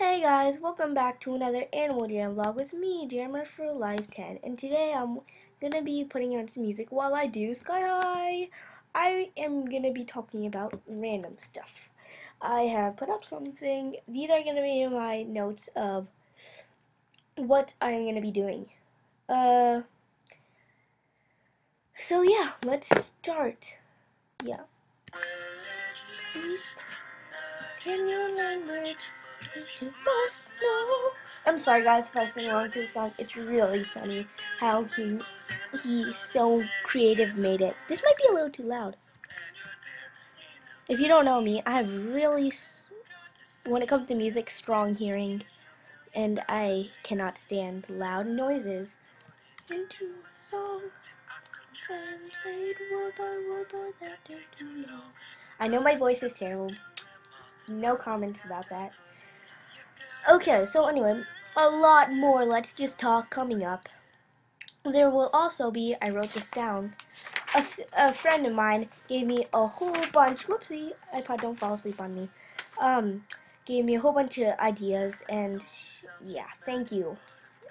Hey guys, welcome back to another Animal Jam vlog with me, Jammer for Life 10. And today I'm gonna be putting on some music while I do Sky High. I am gonna be talking about random stuff. I have put up something. These are gonna be my notes of what I am gonna be doing. Uh, so yeah, let's start. Yeah. Can language you must know. I'm sorry guys if I sing along to the song. It's really funny how he he so creative made it. This might be a little too loud. If you don't know me, I have really, when it comes to music, strong hearing, and I cannot stand loud noises. Into a song, translate word by word that. I know my voice is terrible. No comments about that. Okay, so anyway, a lot more Let's Just Talk coming up. There will also be, I wrote this down, a, friend of mine gave me a whole bunch, whoopsie, iPod don't fall asleep on me, um, gave me a whole bunch of ideas, and yeah, thank you.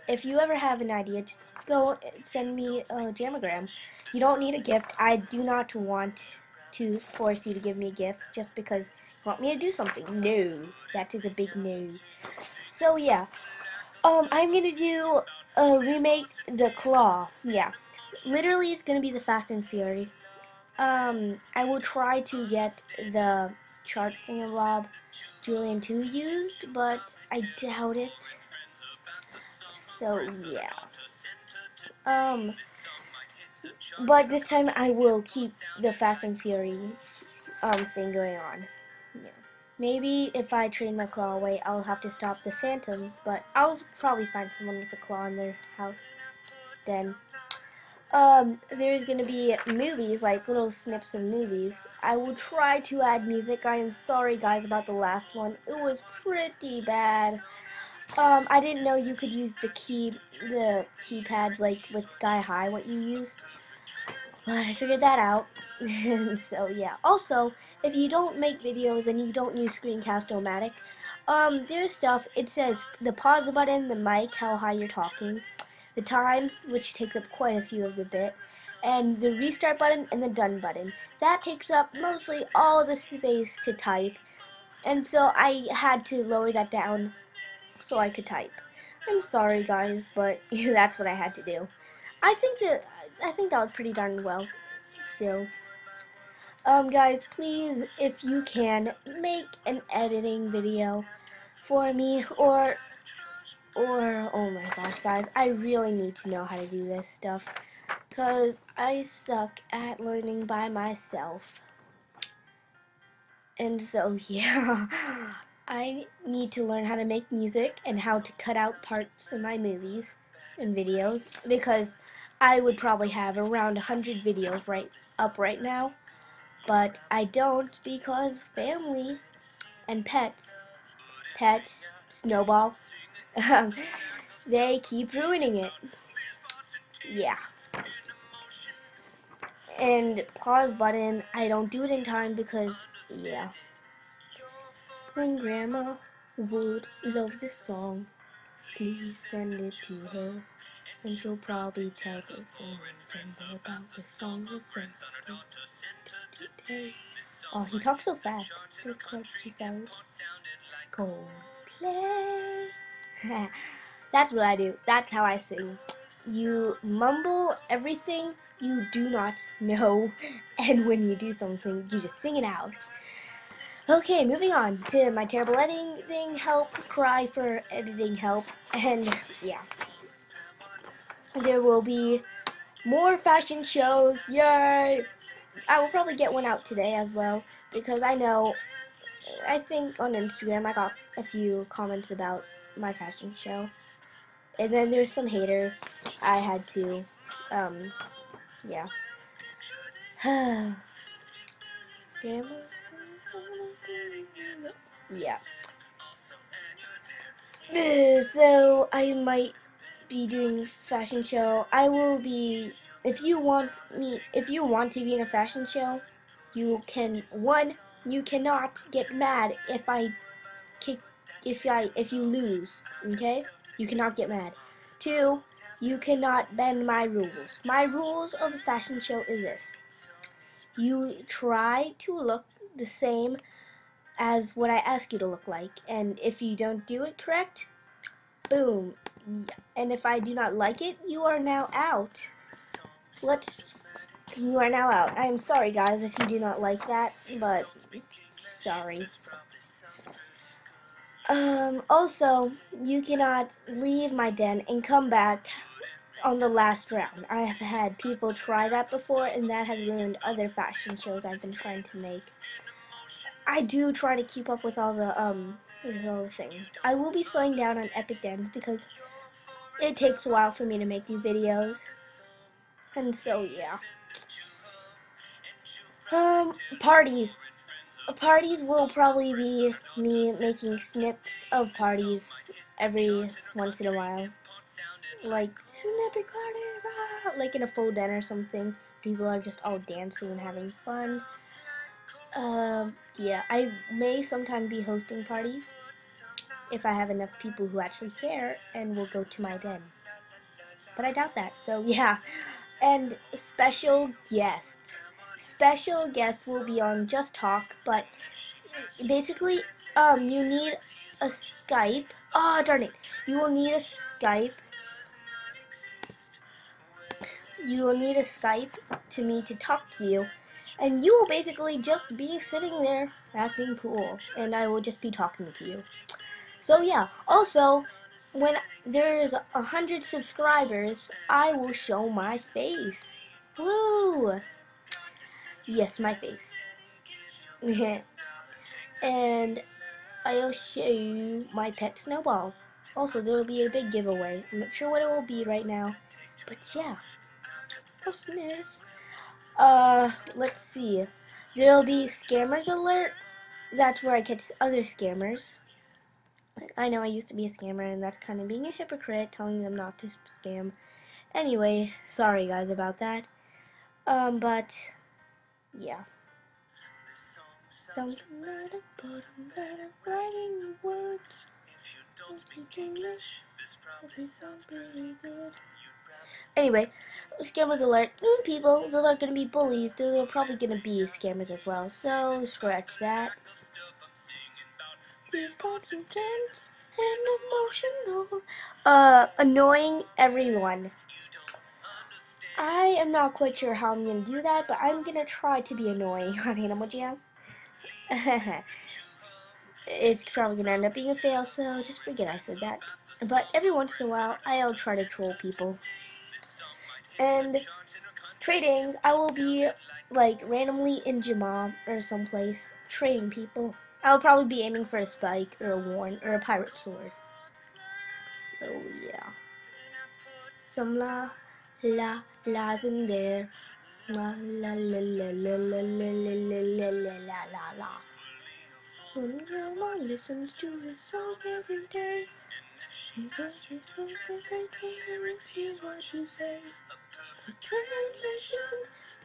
If you ever have an idea, just go send me a Jam-a-Gram. You don't need a gift. I do not want to force you to give me a gift just because you want me to do something. No, that is a big no. So yeah, um, I'm gonna do a remake The Claw. Yeah, literally it's gonna be the Fast and Fury. Um, I will try to get the chart thingamabob Julian 2 used, but I doubt it. So yeah. Um, but this time I will keep the Fast and Furious um, thing going on. Yeah. Maybe if I train my claw away, I'll have to stop the phantoms, but I'll probably find someone with a claw in their house. Then, um, there's gonna be movies, like little snips of movies. I will try to add music. I am sorry, guys, about the last one. It was pretty bad. Um, I didn't know you could use the key, the keypad, like with Sky High, what you use. But I figured that out. so yeah. Also, if you don't make videos and you don't use Screencast-O-Matic, um, there's stuff. It says the pause button, the mic, how high you're talking, the time, which takes up quite a few of the bit, and the restart button and the done button. That takes up mostly all the space to type, and so I had to lower that down so I could type. I'm sorry guys, but that's what I had to do. I think that I think that was pretty darn well. Still, um, guys, please, if you can, make an editing video for me, or or oh my gosh, guys, I really need to know how to do this stuff, cause I suck at learning by myself. And so, yeah, I need to learn how to make music and how to cut out parts of my movies and videos because I would probably have around 100 videos right up right now. But I don't because family and pets pets snowball they keep ruining it. Yeah. And pause button I don't do it in time because yeah and grandma would love this song Please send it to her, and she'll probably tell her friends about the song her friends today. Oh, he talks so fast. Because without Coldplay. That's what I do. That's how I sing. You mumble everything you do not know, and when you do something, you just sing it out. Okay, moving on to my terrible editing help, cry for editing help, and yeah. There will be more fashion shows, yay! I will probably get one out today as well, because I know, I think on Instagram I got a few comments about my fashion show. And then there's some haters. I had to, um, yeah. Yeah. So I might be doing fashion show. I will be if you want me if you want to be in a fashion show, you can one you cannot get mad if I kick if I if you lose, okay, you cannot get mad. Two, you cannot bend my rules. My rules of a fashion show is this: you try to look the same as what I ask you to look like, and if you don't do it correct, boom. And if I do not like it, you are now out. Let's. You are now out. I am sorry, guys, if you do not like that, but sorry. Um, also, you cannot leave my den and come back on the last round. I have had people try that before, and that has ruined other fashion shows I've been trying to make. I do try to keep up with all the um with all the things. I will be slowing down on Epic Dens because it takes a while for me to make these videos, and so yeah. Um, parties parties will probably be me making snips of parties every once in a while. Like, like in a full den or something. People are just all dancing and having fun. Um, yeah, I may sometime be hosting parties if I have enough people who actually care and will go to my den. But I doubt that, so yeah. And special guests special guest will be on Just Talk, but basically, um, you need a Skype. Oh, darn it. You will need a Skype. You will need a Skype to me to talk to you. And you will basically just be sitting there acting cool. And I will just be talking to you. So yeah, also, when there's a hundred subscribers, I will show my face. Woo! Yes, my face. and I'll show you my pet snowball. Also, there will be a big giveaway. I'm not sure what it will be right now. But yeah. Christmas. Uh, let's see. There'll be scammers alert. That's where I catch other scammers. I know I used to be a scammer, and that's kind of being a hypocrite, telling them not to scam. Anyway, sorry guys about that. Um, but yeah. Don't but I'm better writing the words. If you don't speak English, this probably sounds pretty good. Anyway, scammers alert. New people that are going to be bullies, they're probably going to be scammers as well. So, scratch that. These thoughts and tense and emotional. Uh, annoying everyone. I am not quite sure how I'm going to do that, but I'm going to try to be annoying on Animal Jam. it's probably going to end up being a fail, so just forget I said that. But every once in a while, I'll try to troll people. And trading, I will be, like, randomly in Jamaa or someplace, trading people. I'll probably be aiming for a spike, or a warn, or a pirate sword. So, yeah. Some la la la's in there. La la la la la la la la la la la la la listens to song every day, she great hears what you say. Translation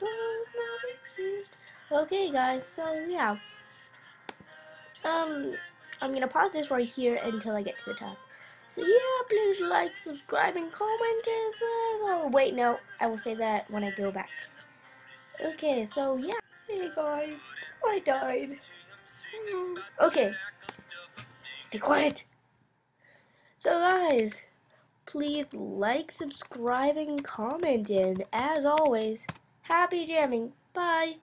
does not exist. Okay, guys, so yeah. Um, I'm gonna pause this right here until I get to the top. So yeah, please like, subscribe, and comment. Oh, wait, no, I will say that when I go back. Okay, so yeah. Hey guys, I died. Hmm. Okay, be quiet. So guys, please like, subscribe, and comment. And as always, happy jamming. Bye.